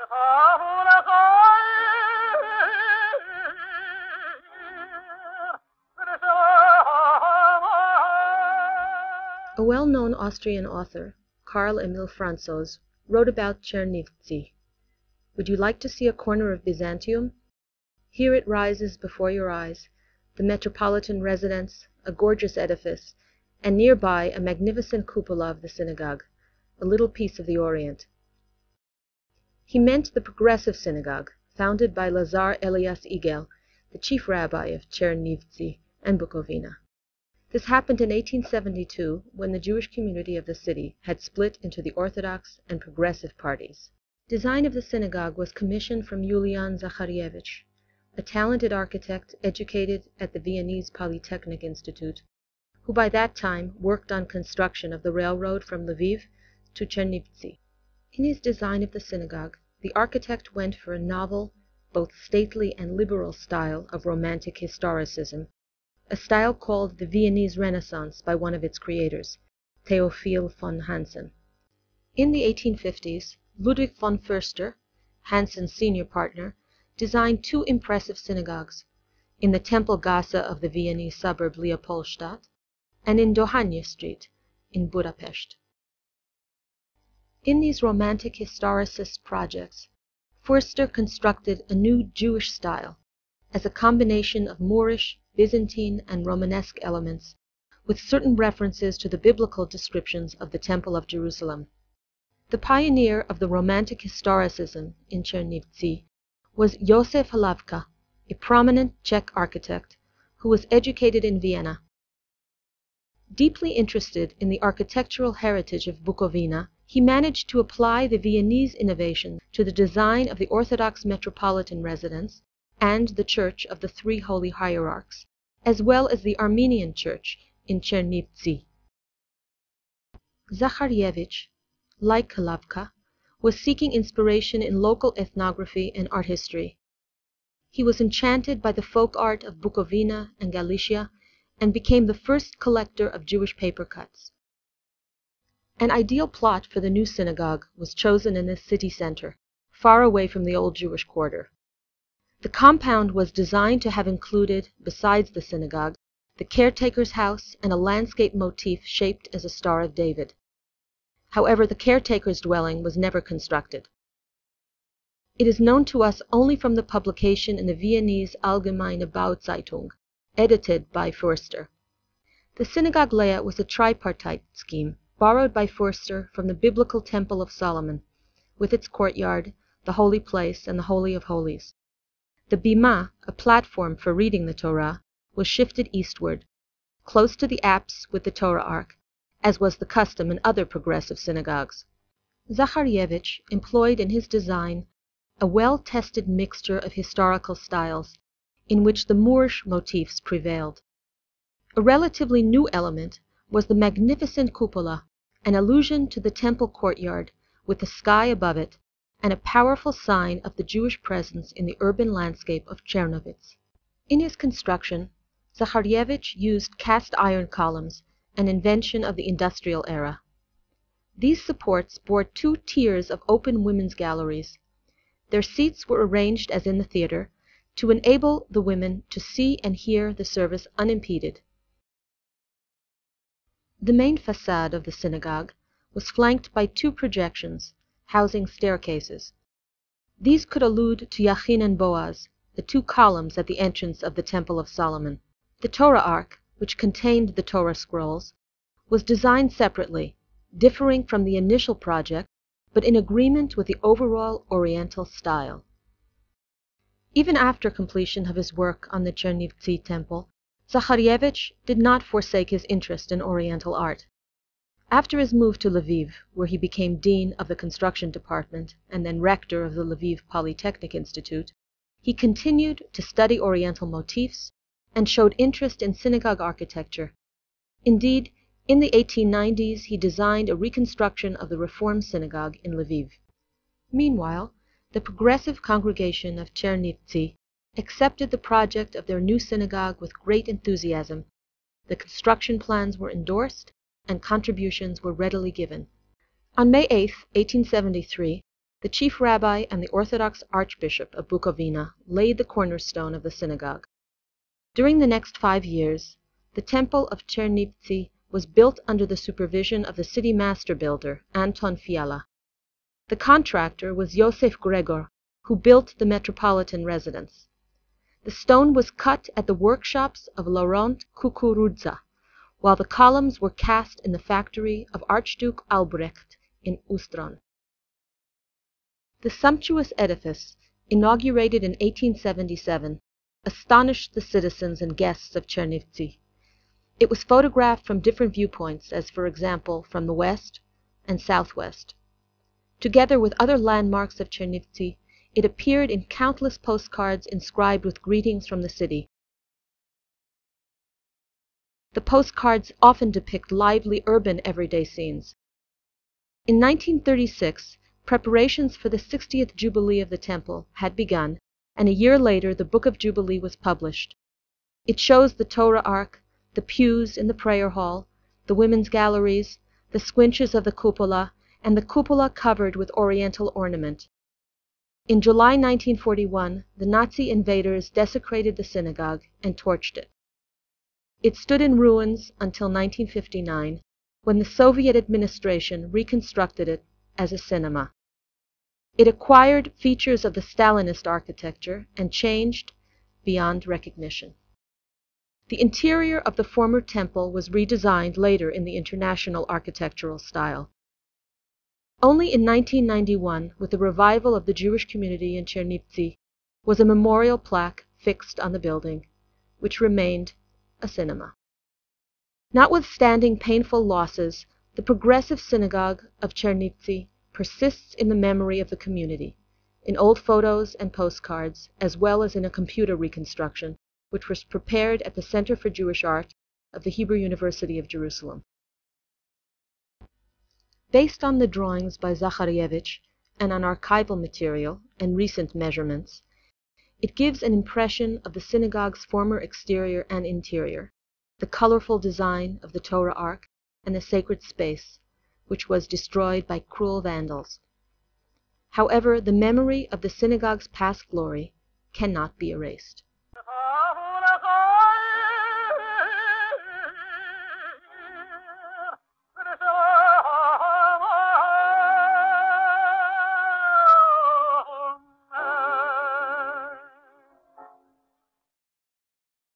A well-known Austrian author, Karl Emil Franzos, wrote about Tchernivtsi. Would you like to see a corner of Byzantium? Here it rises before your eyes, the metropolitan residence, a gorgeous edifice, and near by a magnificent cupola of the synagogue, a little piece of the Orient. He meant the Progressive Synagogue, founded by Lazar Elias Igel, the chief rabbi of Chernivtsi and Bukovina. This happened in 1872, when the Jewish community of the city had split into the Orthodox and Progressive parties. Design of the synagogue was commissioned from Julian Zachariewicz, a talented architect educated at the Viennese Polytechnic Institute, who by that time worked on construction of the railroad from Lviv to Tchernivtsi. In his design of the synagogue, the architect went for a novel, both stately and liberal style of romantic historicism, a style called the Viennese Renaissance by one of its creators, Theophil von Hansen. In the 1850's, Ludwig von Förster, Hansen's senior partner, designed two impressive synagogues, in the Tempelgasse of the Viennese suburb Leopoldstadt, and in Dohányi Street in Budapest. In these romantic historicist projects, Förster constructed a new Jewish style, as a combination of Moorish, Byzantine, and Romanesque elements, with certain references to the biblical descriptions of the Temple of Jerusalem. The pioneer of the romantic historicism in Tchernivtsi was Josef Hlavka, a prominent Czech architect, who was educated in Vienna. Deeply interested in the architectural heritage of Bukovina, he managed to apply the Viennese innovations to the design of the Orthodox metropolitan residence and the Church of the Three Holy Hierarchs, as well as the Armenian Church in Chernivtsi. Zachariewicz, like Hlavka, was seeking inspiration in local ethnography and art history. He was enchanted by the folk art of Bukovina and Galicia and became the first collector of Jewish paper cuts. An ideal plot for the new synagogue was chosen in the city center, far away from the old Jewish quarter. The compound was designed to have included, besides the synagogue, the caretaker's house and a landscape motif shaped as a Star of David. However, the caretaker's dwelling was never constructed. It is known to us only from the publication in the Viennese Allgemeine Bauzeitung, edited by Förster. The synagogue layout was a tripartite scheme, borrowed by Förster from the biblical Temple of Solomon, with its courtyard, the holy place, and the Holy of Holies. The bimah, a platform for reading the Torah, was shifted eastward, close to the apse with the Torah ark, as was the custom in other progressive synagogues. Zachariewicz employed in his design a well-tested mixture of historical styles, in which the Moorish motifs prevailed. A relatively new element was the magnificent cupola, an allusion to the temple courtyard, with the sky above it, and a powerful sign of the Jewish presence in the urban landscape of Czernowitz. In his construction, Zachariewicz used cast iron columns, an invention of the industrial era. These supports bore two tiers of open women's galleries. Their seats were arranged as in the theater, to enable the women to see and hear the service unimpeded. The main façade of the synagogue was flanked by two projections, housing staircases. These could allude to Jachin and Boaz, the two columns at the entrance of the Temple of Solomon. The Torah ark, which contained the Torah scrolls, was designed separately, differing from the initial project, but in agreement with the overall Oriental style. Even after completion of his work on the Tchernivtsi temple, Zachariewicz did not forsake his interest in Oriental art. After his move to Lviv, where he became dean of the construction department and then rector of the Lviv Polytechnic Institute, he continued to study Oriental motifs and showed interest in synagogue architecture. Indeed, in the 1890s he designed a reconstruction of the Reform synagogue in Lviv. Meanwhile, the Progressive Congregation of Tchernivtsi accepted the project of their new synagogue with great enthusiasm. The construction plans were endorsed and contributions were readily given. On May 8, 1873, the chief rabbi and the Orthodox Archbishop of Bukovina laid the cornerstone of the synagogue. During the next five years, the temple of Chernivtsi was built under the supervision of the city master builder, Anton Fiala. The contractor was Josef Gregor, who built the metropolitan residence. The stone was cut at the workshops of Laurent Cucuruzza, while the columns were cast in the factory of Archduke Albrecht in Ustron. The sumptuous edifice, inaugurated in 1877, astonished the citizens and guests of Chernivtsi. It was photographed from different viewpoints, as for example from the west and southwest. Together with other landmarks of Chernivtsi, it appeared in countless postcards inscribed with greetings from the city. The postcards often depict lively urban everyday scenes. In 1936, preparations for the 60th Jubilee of the temple had begun, and a year later the Book of Jubilee was published. It shows the Torah ark, the pews in the prayer hall, the women's galleries, the squinches of the cupola, and the cupola covered with oriental ornament. In July 1941 the Nazi invaders desecrated the synagogue and torched it. It stood in ruins until 1959, when the Soviet administration reconstructed it as a cinema. It acquired features of the Stalinist architecture and changed beyond recognition. The interior of the former temple was redesigned later in the international architectural style. Only in 1991, with the revival of the Jewish community in Chernivtsi, was a memorial plaque fixed on the building, which remained a cinema. Notwithstanding painful losses, the Progressive Synagogue of Chernivtsi persists in the memory of the community, in old photos and postcards, as well as in a computer reconstruction, which was prepared at the Center for Jewish Art of the Hebrew University of Jerusalem. Based on the drawings by Zachariewicz and on archival material and recent measurements, it gives an impression of the synagogue's former exterior and interior, the colorful design of the Torah ark, and the sacred space, which was destroyed by cruel vandals. However, the memory of the synagogue's past glory cannot be erased.